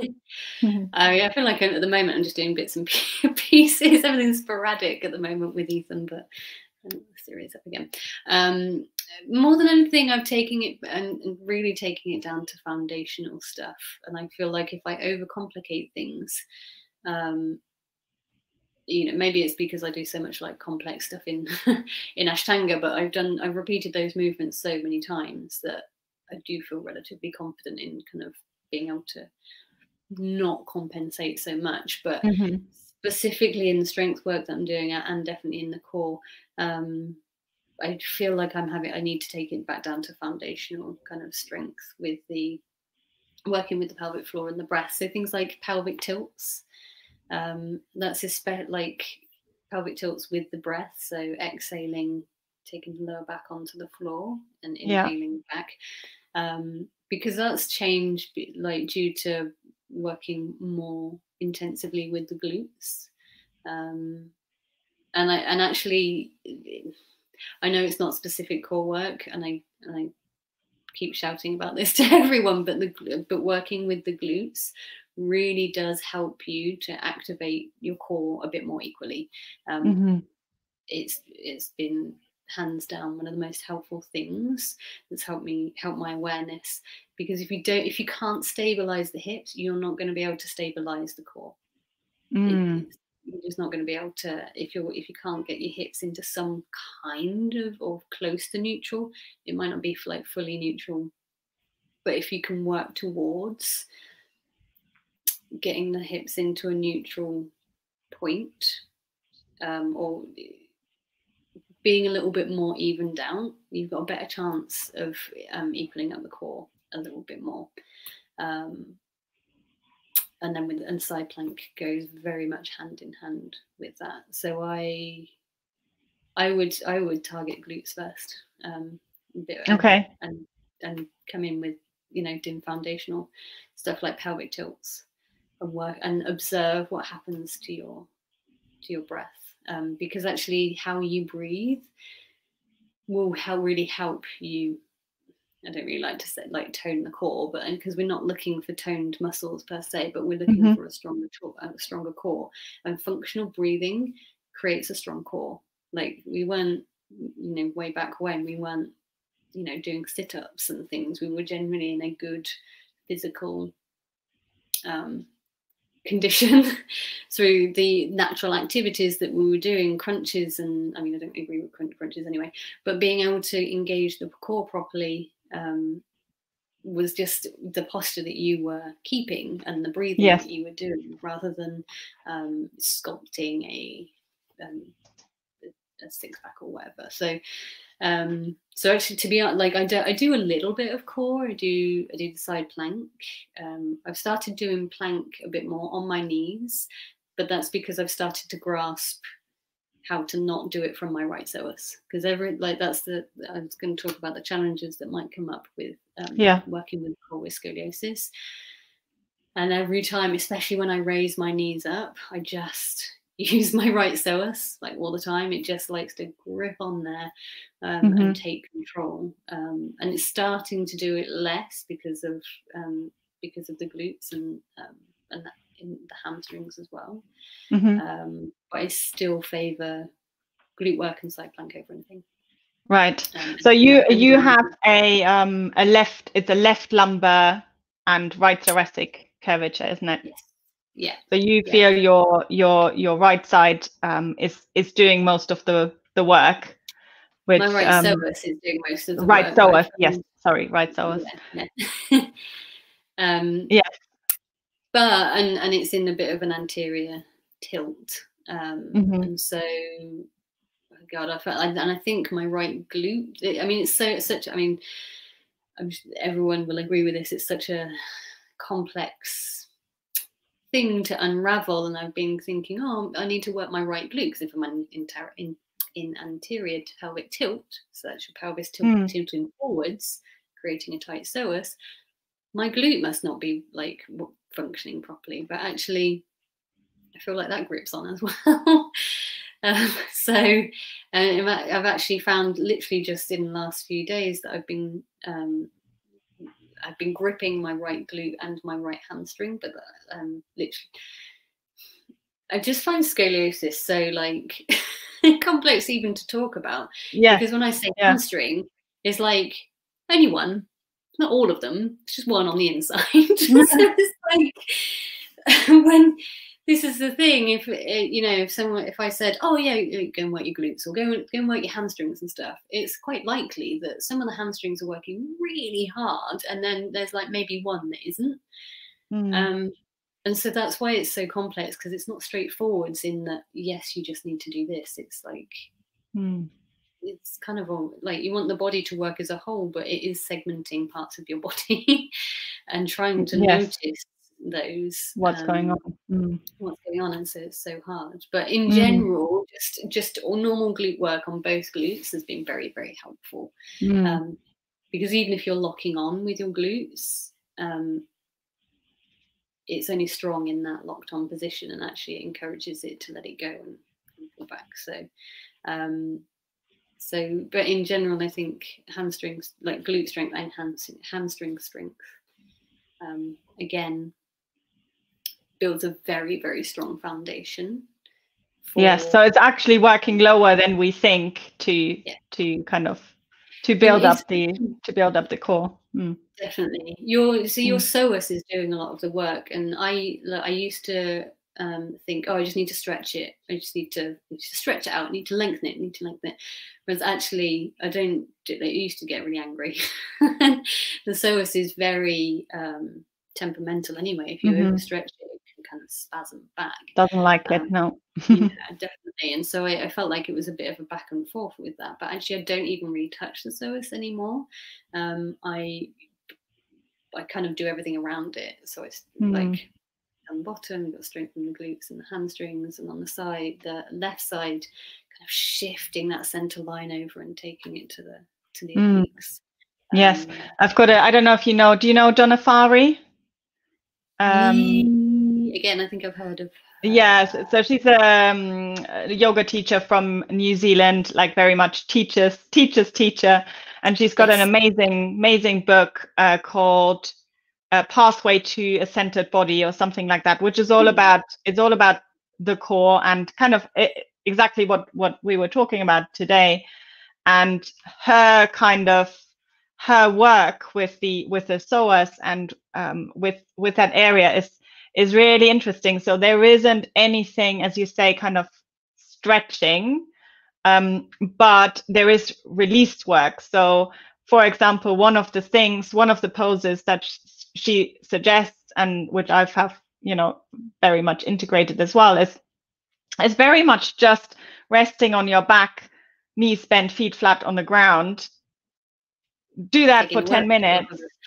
Speaker 2: Mm-hmm. I, I feel like at the moment I'm just doing bits and pieces. Everything's sporadic at the moment with Ethan, but series up again. Um, more than anything, I'm taking it and, really taking it down to foundational stuff. And I feel like if I overcomplicate things, um, you know maybe it's because i do so much like complex stuff in in ashtanga but i've done i've repeated those movements so many times that i do feel relatively confident in kind of being able to not compensate so much but mm-hmm. Specifically in the strength work that i'm doing and definitely in the core um i feel like i'm having i need to take it back down to foundational kind of strength with the working with the pelvic floor and the breath so things like pelvic tilts um, that's especially like pelvic tilts with the breath. So exhaling, taking the lower back onto the floor and inhaling yeah. back. Um, because that's changed like due to working more intensively with the glutes. Um, and I and actually I know it's not specific core work and I and I keep shouting about this to everyone, but the but working with the glutes really does help you to activate your core a bit more equally. Um, mm-hmm. It's it's been hands down one of the most helpful things that's helped me help my awareness because if you don't if you can't stabilize the hips you're not going to be able to stabilize the core mm. you're just not going to be able to if you're if you can't get your hips into some kind of or close to neutral it might not be like fully neutral but if you can work towards getting the hips into a neutral point um, or being a little bit more even down, you've got a better chance of um, equaling up the core a little bit more. Um, and then with and side plank goes very much hand in hand with that. So I, I would I would target glutes first. Um,
Speaker 1: okay.
Speaker 2: And and come in with you know doing foundational stuff like pelvic tilts and work and observe what happens to your to your breath um, because actually how you breathe will help really help you I don't really like to say like tone the core, but because we're not looking for toned muscles per se, but we're looking mm-hmm. for a stronger, a stronger core. And functional breathing creates a strong core. Like we weren't, you know, way back when we weren't, you know, doing sit ups and things. We were generally in a good physical um, condition through the natural activities that we were doing, crunches, and I mean, I don't agree with crunches anyway, but being able to engage the core properly um, was just the posture that you were keeping and the breathing yes. that you were doing rather than um, sculpting a, um, a six pack or whatever. So, um, so actually, to be honest, like I do, I do a little bit of core. I do, I do the side plank. Um, I've started doing plank a bit more on my knees, but that's because I've started to grasp how to not do it from my right psoas. Because every like that's the I was going to talk about the challenges that might come up with um, yeah working with core with scoliosis. And every time, especially when I raise my knees up, I just use my right psoas like all the time. It just likes to grip on there um, mm-hmm. and take control. Um, and it's starting to do it less because of um, because of the glutes and um, and in the hamstrings as well. Mm-hmm. Um, but I still favour glute work and side plank over anything.
Speaker 1: Right. Um, so you you have a um a left it's a left lumbar and right thoracic curvature, isn't it?
Speaker 2: Yes yeah
Speaker 1: so you feel yeah. your your your right side um, is is doing most of the the work
Speaker 2: which my right um, psoas is doing most of the
Speaker 1: right
Speaker 2: work,
Speaker 1: psoas yes sorry right psoas
Speaker 2: yeah, yeah. um
Speaker 1: yeah
Speaker 2: but and and it's in a bit of an anterior tilt um mm-hmm. and so oh god i felt like and i think my right glute i mean it's so it's such i mean I'm, everyone will agree with this it's such a complex thing to unravel and I've been thinking, oh, I need to work my right glute because if I'm in, in, in anterior pelvic tilt, so that's your pelvis tilt, mm. tilting forwards, creating a tight psoas, my glute must not be like functioning properly. But actually, I feel like that grips on as well. um, so uh, I've actually found literally just in the last few days that I've been um, I've been gripping my right glute and my right hamstring, but um, literally, I just find scoliosis so like complex even to talk about.
Speaker 1: Yeah.
Speaker 2: Because when I say
Speaker 1: Yeah.
Speaker 2: hamstring, it's like anyone, not all of them. It's just one on the inside. so it's like when this is the thing. If uh, you know, if someone, if I said, "Oh yeah, you go and work your glutes or go and go and work your hamstrings and stuff," it's quite likely that some of the hamstrings are working really hard, and then there's like maybe one that isn't.
Speaker 1: Mm.
Speaker 2: Um, and so that's why it's so complex because it's not straightforward. In that, yes, you just need to do this. It's like
Speaker 1: Mm.
Speaker 2: it's kind of all like you want the body to work as a whole, but it is segmenting parts of your body and trying to
Speaker 1: Yes.
Speaker 2: notice those
Speaker 1: What's going
Speaker 2: um,
Speaker 1: on? Mm.
Speaker 2: what's going on and so it's so hard but in
Speaker 1: Mm.
Speaker 2: general just just all normal glute work on both glutes has been very very helpful
Speaker 1: Mm.
Speaker 2: um, because even if you're locking on with your glutes um, it's only strong in that locked on position and actually it encourages it to let it go and, and pull back so um, so but in general i think hamstrings like glute strength and hamstring, hamstring strength um, again builds a very very strong foundation
Speaker 1: Yes, so it's actually working lower than we think to
Speaker 2: Yeah.
Speaker 1: to kind of to build up the to build up the core. Mm.
Speaker 2: Definitely. Your so your
Speaker 1: Mm.
Speaker 2: psoas is doing a lot of the work, and I I used to um, think, oh, I just need to stretch it. I just need to, stretch it out. I need to lengthen it. I need to lengthen it. Whereas actually, I don't. do- I used to get really angry. the psoas is very um, temperamental anyway. If you
Speaker 1: Mhm.
Speaker 2: overstretch it, kind of spasm back.
Speaker 1: Doesn't like it,
Speaker 2: Um,
Speaker 1: no.
Speaker 2: yeah, definitely. And so I, I felt like it was a bit of a back and forth with that. But actually, I don't even really touch the psoas anymore. Um, I I kind of do everything around it. So it's
Speaker 1: Mm.
Speaker 2: like on the bottom, you've got strength in the glutes and the hamstrings, and on the side, the left side, kind of shifting that center line over and taking it to the to the
Speaker 1: Mm.
Speaker 2: obliques.
Speaker 1: Yes.
Speaker 2: Um,
Speaker 1: I've got a I don't know if you know, do you know Donna Farhi? Um
Speaker 2: ye- again, I think I've heard of. her.
Speaker 1: Yes, so she's um, a yoga teacher from New Zealand, like very much teachers, teachers, teacher, and she's got an amazing, amazing book uh, called uh, "Pathway to a Centered Body" or something like that, which is all
Speaker 2: Mm.
Speaker 1: about it's all about the core and kind of i exactly what what we were talking about today, and her kind of her work with the with the psoas and um, with with that area is is really interesting. So there isn't anything, as you say, kind of stretching, um, but there is release work. So, for example, one of the things, one of the poses that sh- she suggests, and which I've have you know very much integrated as well, is is very much just resting on your back, knees bent, feet flat on the ground. Do that for 10
Speaker 2: work.
Speaker 1: minutes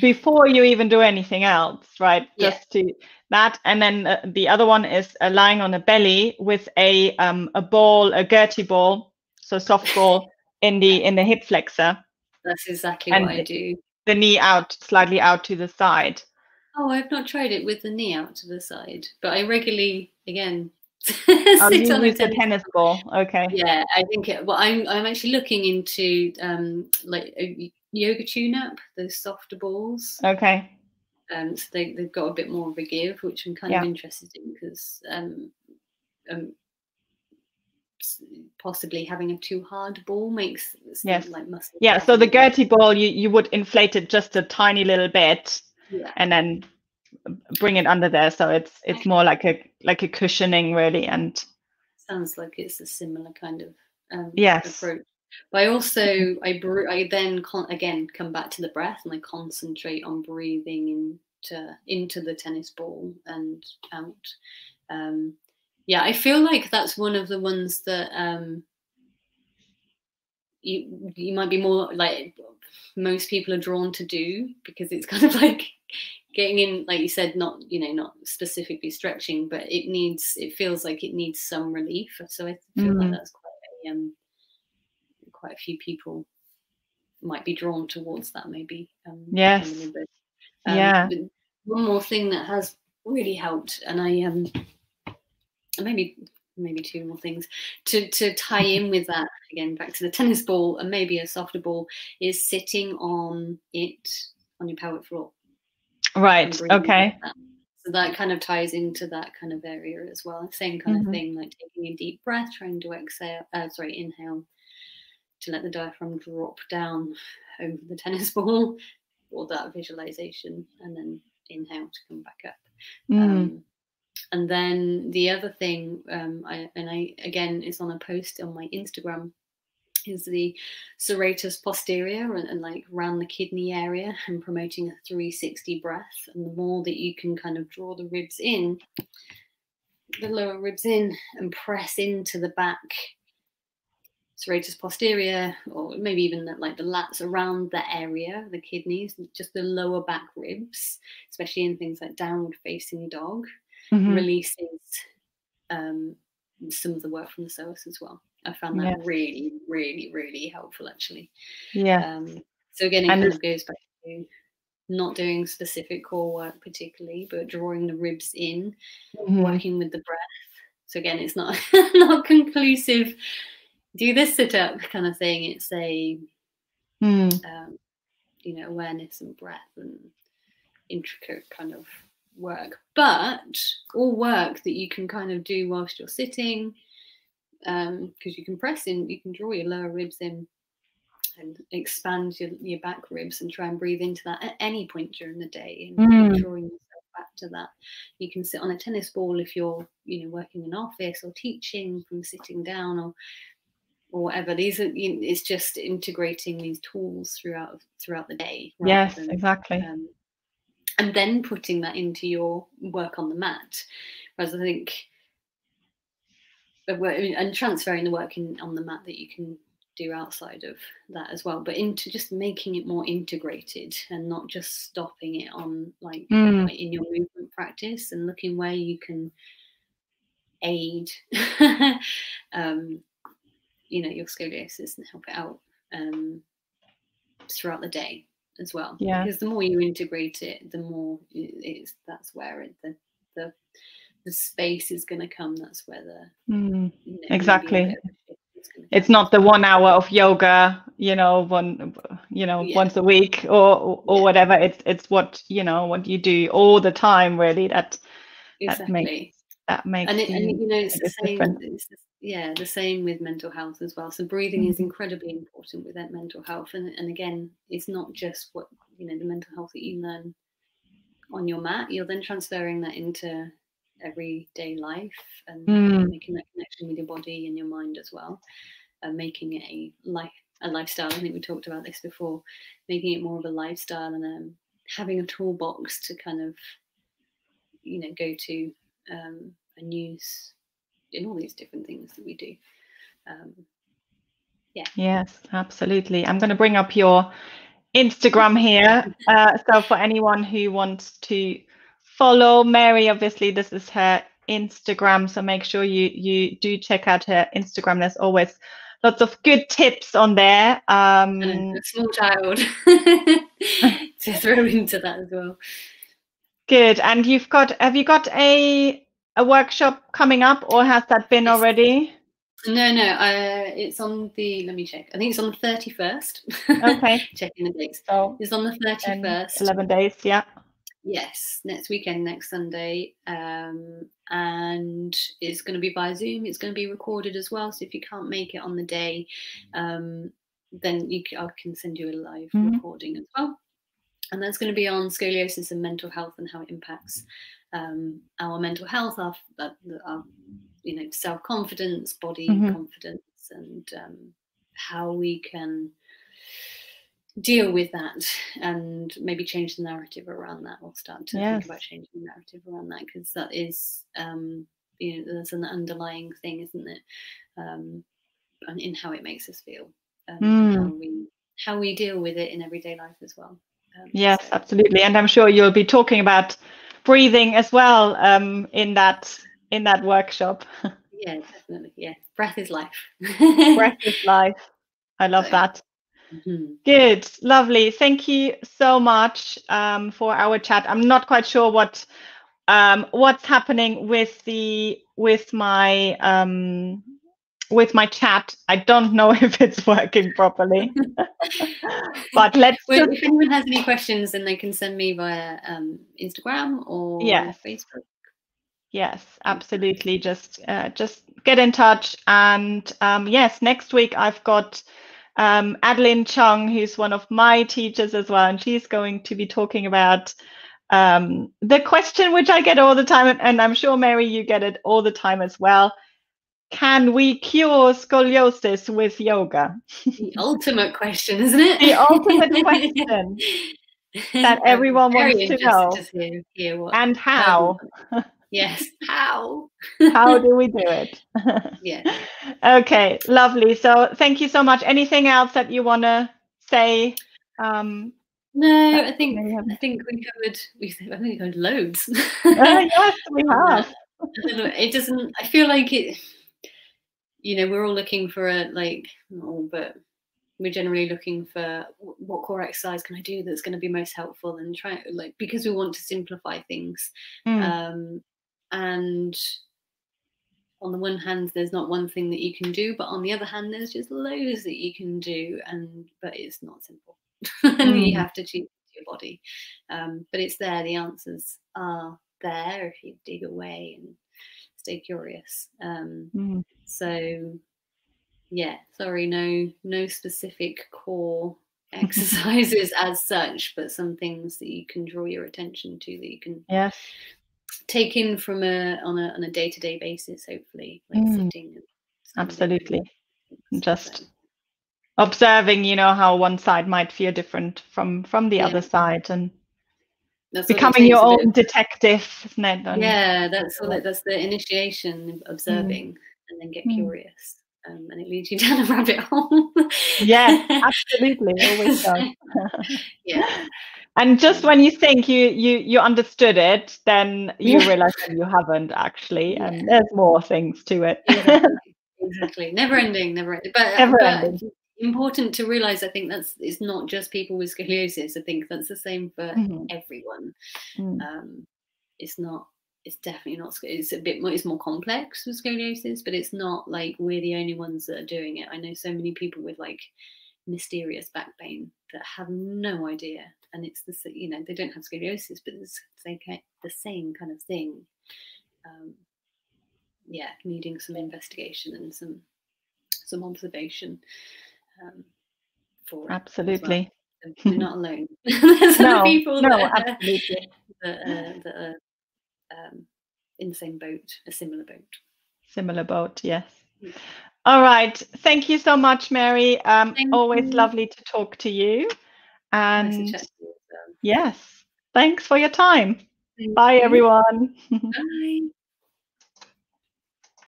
Speaker 1: before you even do anything else, right?
Speaker 2: Yeah.
Speaker 1: Just to that, and then uh, the other one is uh, lying on a belly with a um, a ball, a Gertie ball, so soft ball in the in the hip flexor,
Speaker 2: That's exactly
Speaker 1: And
Speaker 2: what I do.
Speaker 1: the knee out slightly out to the side.
Speaker 2: Oh, I've not tried it with the knee out to the side, but I regularly, again,
Speaker 1: Oh,
Speaker 2: sit
Speaker 1: you
Speaker 2: on a
Speaker 1: use the
Speaker 2: tennis.
Speaker 1: tennis ball. Okay.
Speaker 2: Yeah, I think. It, well, I'm I'm actually looking into um like yoga tune-up, those softer balls.
Speaker 1: Okay.
Speaker 2: Um, so they they've got a bit more of a give, which I'm kind
Speaker 1: Yeah.
Speaker 2: of interested in because um, um possibly having a too hard ball makes
Speaker 1: Yes.
Speaker 2: like muscle.
Speaker 1: Yeah. So the. Gertie ball, you you would inflate it just a tiny little bit,
Speaker 2: Yeah.
Speaker 1: and then bring it under there. So it's it's more like a like a cushioning really, and
Speaker 2: sounds like it's a similar kind of um,
Speaker 1: Yes.
Speaker 2: approach. But I also I br- I then con- again come back to the breath and I concentrate on breathing into into the tennis ball and out. Um, yeah, I feel like that's one of the ones that um, you you might be more like most people are drawn to do because it's kind of like getting in like you said not you know not specifically stretching but it needs it feels like it needs some relief so i feel like
Speaker 1: Mm.
Speaker 2: that's quite a, um quite a few people might be drawn towards that maybe um
Speaker 1: Yes.
Speaker 2: Um,
Speaker 1: Yeah.
Speaker 2: one more thing that has really helped and i um maybe maybe two more things to to tie in with that again back to the tennis ball and maybe a softer ball is sitting on it on your pelvic floor.
Speaker 1: Right. Okay.
Speaker 2: That. So that kind of ties into that kind of area as well. Same kind mm-hmm. of thing, like taking a deep breath, trying to exhale, uh, sorry, inhale to let the diaphragm drop down over the tennis ball or that visualization, and then inhale to come back up. Mm. Um, and then the other thing, um, I, and I again, it's on a post on my Instagram is the serratus posterior and, and, like around the kidney area and promoting a 360 breath. And the more that you can kind of draw the ribs in, the lower ribs in and press into the back serratus posterior, or maybe even the, like the lats around the area, the kidneys, just the lower back ribs, especially in things like downward facing dog, mm-hmm. releases um, some of the work from the psoas as well. I found that yes. really, really, really helpful actually.
Speaker 1: Yeah.
Speaker 2: Um, so again, it and kind of goes back to not doing specific core work particularly, but drawing the ribs in, mm-hmm. working with the breath. So again, it's not not conclusive. Do this sit up kind of thing. It's a mm. um, you know awareness and breath and intricate kind of work, but all work that you can kind of do whilst you're sitting because um, you can press in, you can draw your lower ribs in and expand your, your back ribs and try and breathe into that at any point during the day and mm. drawing yourself back to that. You can sit on a tennis ball if you're, you know, working in office or teaching from sitting down or or whatever. These are you know, it's just integrating these tools throughout throughout the day.
Speaker 1: Yes, than, exactly. Um,
Speaker 2: and then putting that into your work on the mat. Whereas I think and transferring the work in, on the mat that you can do outside of that as well but into just making it more integrated and not just stopping it on like, mm. in your movement practice and looking where you can aid um, you know your scoliosis and help it out um, throughout the day as well
Speaker 1: yeah
Speaker 2: because the more you integrate it the more it's that's where it, the the the space is going to come that's where the
Speaker 1: mm, you know, exactly it's not the one hour of yoga you know one you know yeah. once a week or or yeah. whatever it's it's what you know what you do all the time really that exactly. that makes that makes
Speaker 2: and, it, and you know it's the same it's yeah the same with mental health as well so breathing mm. is incredibly important with that mental health and, and again it's not just what you know the mental health that you learn on your mat you're then transferring that into everyday life and mm. making that connection with your body and your mind as well and making it a life a lifestyle i think we talked about this before making it more of a lifestyle and um, having a toolbox to kind of you know go to um, and use in all these different things that we do um, yeah
Speaker 1: yes absolutely i'm going to bring up your instagram here uh, so for anyone who wants to follow Mary. Obviously, this is her Instagram, so make sure you you do check out her Instagram. There's always lots of good tips on there. Um,
Speaker 2: a small child to throw into that as well.
Speaker 1: Good. And you've got have you got a a workshop coming up, or has that been already?
Speaker 2: No, no. Uh, it's on the. Let me check. I think it's on the thirty first.
Speaker 1: Okay.
Speaker 2: Checking the dates. So it's on the thirty first.
Speaker 1: Eleven days. Yeah.
Speaker 2: Yes, next weekend, next Sunday, um, and it's going to be by Zoom. It's going to be recorded as well. So if you can't make it on the day, um, then you I can send you a live mm-hmm. recording as well. And that's going to be on scoliosis and mental health and how it impacts um, our mental health, our, our you know self confidence, body mm-hmm. confidence, and um, how we can deal with that and maybe change the narrative around that We'll start to yes. think about changing the narrative around that because that is um you know there's an underlying thing isn't it um and in how it makes us feel um, mm. how we how we deal with it in everyday life as well
Speaker 1: um, yes so. absolutely and i'm sure you'll be talking about breathing as well um in that in that workshop
Speaker 2: yeah definitely yeah breath is life
Speaker 1: breath is life i love so, that Mm-hmm. Good, lovely. Thank you so much um, for our chat. I'm not quite sure what um, what's happening with the with my um, with my chat. I don't know if it's working properly. but let's.
Speaker 2: Well, if anyone has any questions, then they can send me via um, Instagram or
Speaker 1: yes.
Speaker 2: Facebook.
Speaker 1: Yes, absolutely. Just uh, just get in touch. And um, yes, next week I've got um, Adeline Chung, who's one of my teachers as well, and she's going to be talking about um, the question which I get all the time, and I'm sure Mary, you get it all the time as well. Can we cure scoliosis with yoga?
Speaker 2: The ultimate question, isn't it?
Speaker 1: the ultimate question that everyone wants to know.
Speaker 2: To hear, hear what,
Speaker 1: and how?
Speaker 2: yes, how?
Speaker 1: how do we do it?
Speaker 2: yeah.
Speaker 1: Okay, lovely. So thank you so much. Anything else that you want to say? Um,
Speaker 2: no, I think I think we covered. We I think we covered loads.
Speaker 1: uh, yes, we have.
Speaker 2: it doesn't. I feel like it. You know, we're all looking for a like, oh, but we're generally looking for what core exercise can I do that's going to be most helpful and try like because we want to simplify things. Mm. Um, and on the one hand, there's not one thing that you can do, but on the other hand, there's just loads that you can do, and but it's not simple. and mm. you have to choose your body. Um, but it's there, the answers are there if you dig away and stay curious. Um, mm. So yeah, sorry, no no specific core exercises as such, but some things that you can draw your attention to that you can
Speaker 1: yes.
Speaker 2: take in from a on a on a day to day basis, hopefully, like mm. sitting.
Speaker 1: Absolutely. Just observing you know how one side might feel different from from the yeah. other side and that's becoming your own detective isn't it?
Speaker 2: And yeah that's all that, that's the initiation observing mm. and then get mm. curious um, and it leads you down a rabbit hole.
Speaker 1: Yeah absolutely always does.
Speaker 2: Yeah.
Speaker 1: And just when you think you you you understood it then you realize that you haven't actually yeah. and there's more things to it.
Speaker 2: Yeah, exactly never ending never ending but,
Speaker 1: never
Speaker 2: but
Speaker 1: ending
Speaker 2: important to realize i think that's it's not just people with scoliosis. I think that's the same for mm-hmm. everyone. Mm. um, it's not it's definitely not it's a bit more it's more complex with scoliosis but it's not like we're the only ones that are doing it. I know so many people with like mysterious back pain that have no idea and it's the you know they don't have scoliosis but it's the same kind of thing. Um, yeah needing some investigation and some some observation um, for
Speaker 1: absolutely.
Speaker 2: Well. You're not alone. There's
Speaker 1: no,
Speaker 2: other people
Speaker 1: no,
Speaker 2: that,
Speaker 1: absolutely.
Speaker 2: that, uh, that are um, in the same boat, a similar boat.
Speaker 1: Similar boat, yes. All right. Thank you so much, Mary. Um, always you. lovely to talk to you. And
Speaker 2: nice to you
Speaker 1: yes, thanks for your time. Thank Bye, you. everyone.
Speaker 2: Bye.